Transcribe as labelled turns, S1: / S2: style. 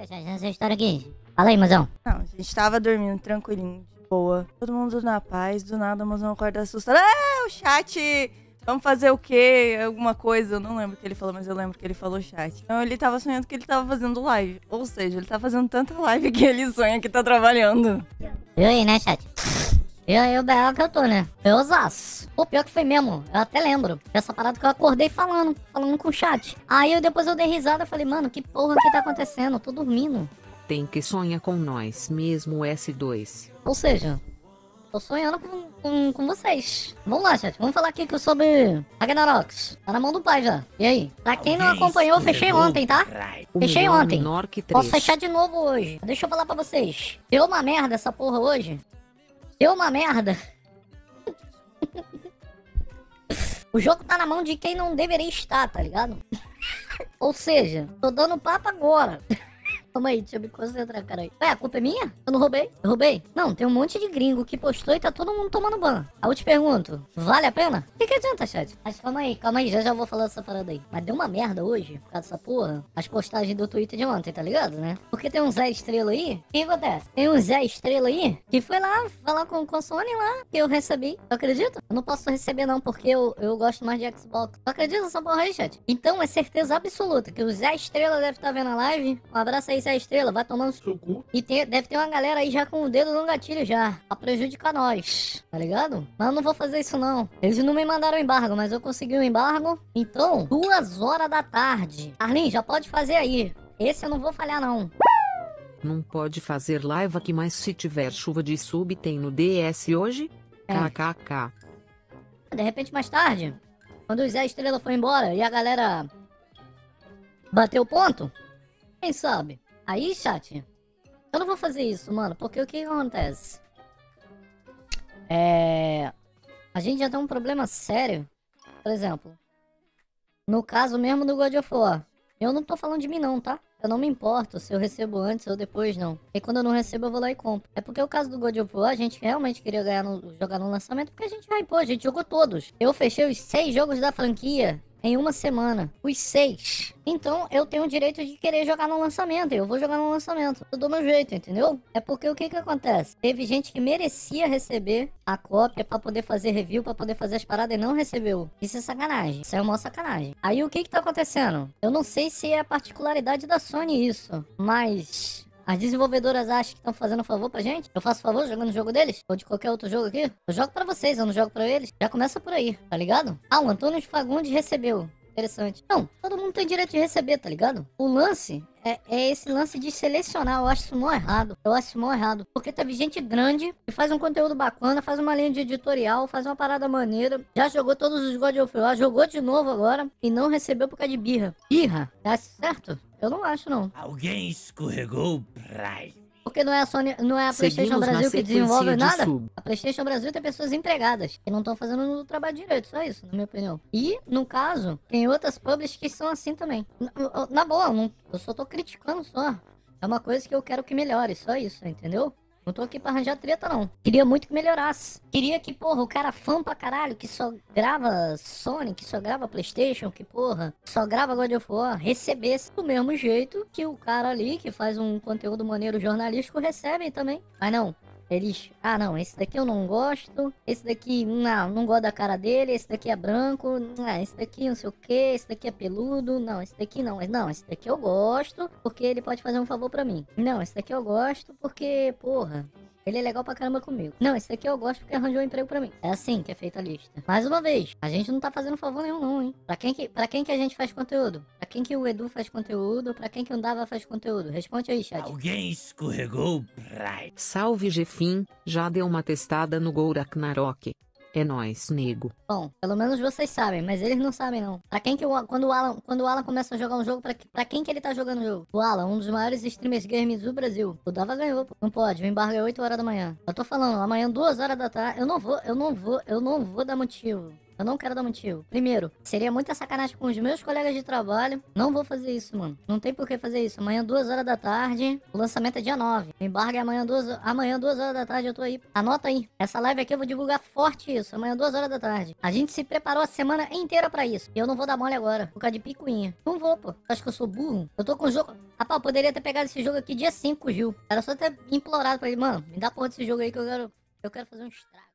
S1: Essa história aqui. Fala aí, mozão.
S2: Não, a gente tava dormindo tranquilinho, de boa. Todo mundo na paz, do nada o mozão acorda assustado. Ah, o chat! Vamos fazer o quê? Alguma coisa. Eu não lembro o que ele falou, mas eu lembro que ele falou chat. Então ele tava sonhando que ele tava fazendo live. Ou seja, ele tá fazendo tanta live que ele sonha que tá trabalhando.
S1: Viu aí, né, chat? E aí, o B.O. que eu tô, né? Eusaço. Pô, pior que foi mesmo. Eu até lembro. Dessa parada que eu acordei falando. Falando com o chat. Aí eu, depois eu dei risada e falei, mano, que porra que tá acontecendo? Eu tô dormindo.
S3: Tem que sonhar com nós mesmo S2.
S1: Ou seja, tô sonhando com, com, com vocês. Vamos lá, chat. Vamos falar aqui que eu sobre Ragnaroks. Tá na mão do pai já. E aí? Pra quem não acompanhou, eu fechei ontem, tá? Fechei ontem. Posso fechar de novo hoje. Deixa eu falar pra vocês. Deu uma merda essa porra hoje. Deu uma merda. o jogo tá na mão de quem não deveria estar, tá ligado? Ou seja, tô dando papo agora. Calma aí, deixa eu me concentrar, cara. Ué, a culpa é minha? Eu não roubei? Eu roubei? Não, tem um monte de gringo que postou e tá todo mundo tomando ban. Aí eu te pergunto, vale a pena? O que, que adianta, chat? Mas calma aí, calma aí, já já vou falar dessa parada aí. Mas deu uma merda hoje, por causa dessa porra, as postagens do Twitter de ontem, tá ligado, né? Porque tem um Zé Estrela aí, o que acontece? Tem um Zé Estrela aí, que foi lá falar com, com a Sony lá, que eu recebi. Tu acredita? Eu não posso receber não, porque eu, eu gosto mais de Xbox. Tu acredita nessa porra aí, chat? Então é certeza absoluta que o Zé Estrela deve estar vendo a live. Um abraço aí, Zé Estrela, vai tomando seu cu. E tem- deve ter uma galera aí já com o dedo no gatilho já, pra prejudicar nós, tá ligado? Mas eu não vou fazer isso não. Eles não me mandaram embargo, mas eu consegui o embargo. Então, duas horas da tarde. Carlinhos, já pode fazer aí. Esse eu não vou falhar não.
S3: Não pode fazer live aqui, mas se tiver chuva de sub tem no DS hoje?
S1: É.
S3: KKK.
S1: De repente, mais tarde, quando o Zé Estrela foi embora e a galera bateu ponto, quem sabe? Aí, chat, eu não vou fazer isso, mano, porque o que acontece? É. A gente já tem um problema sério. Por exemplo, no caso mesmo do God of War. Eu não tô falando de mim, não, tá? Eu não me importo se eu recebo antes ou depois, não. E quando eu não recebo, eu vou lá e compro. É porque o caso do God of War, a gente realmente queria ganhar no, jogar no lançamento, porque a gente hypou, a gente jogou todos. Eu fechei os seis jogos da franquia em uma semana. Os seis. Então eu tenho o direito de querer jogar no lançamento. Eu vou jogar no lançamento. Eu dou meu jeito, entendeu? É porque o que que acontece? Teve gente que merecia receber a cópia pra poder fazer review, pra poder fazer as paradas e não recebeu. Isso é sacanagem. Isso é uma sacanagem. Aí o que que tá acontecendo? Eu não sei se é a particularidade da Sony isso, mas as desenvolvedoras acham que estão fazendo um favor pra gente? Eu faço favor jogando o jogo deles? Ou de qualquer outro jogo aqui? Eu jogo pra vocês, eu não jogo pra eles. Já começa por aí, tá ligado? Ah, o Antônio de Fagundes recebeu. Interessante. Não, todo mundo tem direito de receber, tá ligado? O lance é, é esse lance de selecionar. Eu acho isso mó errado. Eu acho isso mó errado. Porque teve gente grande que faz um conteúdo bacana, faz uma linha de editorial, faz uma parada maneira. Já jogou todos os God of War, jogou de novo agora e não recebeu por causa de birra. Birra? Tá certo? Eu não acho, não.
S4: Alguém escorregou pra
S1: Porque não é a Sony, não é a PlayStation
S3: Seguimos
S1: Brasil que desenvolve
S3: de
S1: nada.
S3: sub.
S1: A PlayStation Brasil tem pessoas empregadas que não estão fazendo o trabalho direito, só isso, na minha opinião. E, no caso, tem outras publishers que são assim também. Na, na boa, não- eu só tô criticando só. É uma coisa que eu quero que melhore, só isso, entendeu? Não tô aqui pra arranjar treta, não. Queria muito que melhorasse. Queria que, porra, o cara fã pra caralho, que só grava Sony, que só grava Playstation, que, porra, só grava God of War, recebesse do mesmo jeito que o cara ali, que faz um conteúdo maneiro jornalístico, recebe também. Mas não. Eles, ah não, esse daqui eu não gosto, esse daqui, não, não gosto da cara dele, esse daqui é branco, esse daqui não sei o que, esse daqui é peludo, não, esse daqui não, não, esse daqui eu gosto, porque ele pode fazer um favor pra mim. Não, esse daqui eu gosto porque, porra, ele é legal pra caramba comigo. Não, esse daqui eu gosto porque arranjou um emprego pra mim. É assim que é feita a lista. Mais uma vez, a gente não tá fazendo favor nenhum não, hein? Pra quem que, pra quem que a gente faz conteúdo? Pra quem que o Edu faz conteúdo? Pra quem que o Dava faz conteúdo? Responde aí, chat.
S4: Alguém escorregou pra
S3: Salve Jefim, já deu uma testada no Gol Ragnarok. É nóis, nego.
S1: Bom, pelo menos vocês sabem, mas eles não sabem não. Pra quem que o, quando o Alan, quando o Alan começa a jogar um jogo, pra, pra quem que ele tá jogando o jogo? O Alan, um dos maiores streamers games do Brasil. O Dava ganhou, pô. Não pode, o embargo é 8 horas da manhã. Eu tô falando, amanhã 2 horas da tarde, eu não vou, eu não vou, eu não vou dar motivo. Eu não quero dar motivo. Primeiro, seria muita sacanagem com os meus colegas de trabalho. Não vou fazer isso, mano. Não tem por que fazer isso. Amanhã, duas horas da tarde. O lançamento é dia 9. O embargo é amanhã, duas, amanhã, duas horas da tarde. Eu tô aí. Anota aí. Essa live aqui eu vou divulgar forte isso. Amanhã, duas horas da tarde. A gente se preparou a semana inteira pra isso. E eu não vou dar mole agora. Por causa de picuinha. Não vou, pô. Acho que eu sou burro. Eu tô com o jogo. Rapaz, eu poderia ter pegado esse jogo aqui dia 5, Gil. Era só ter implorado pra ele, mano, me dá porra desse jogo aí que eu quero. Eu quero fazer um estrago.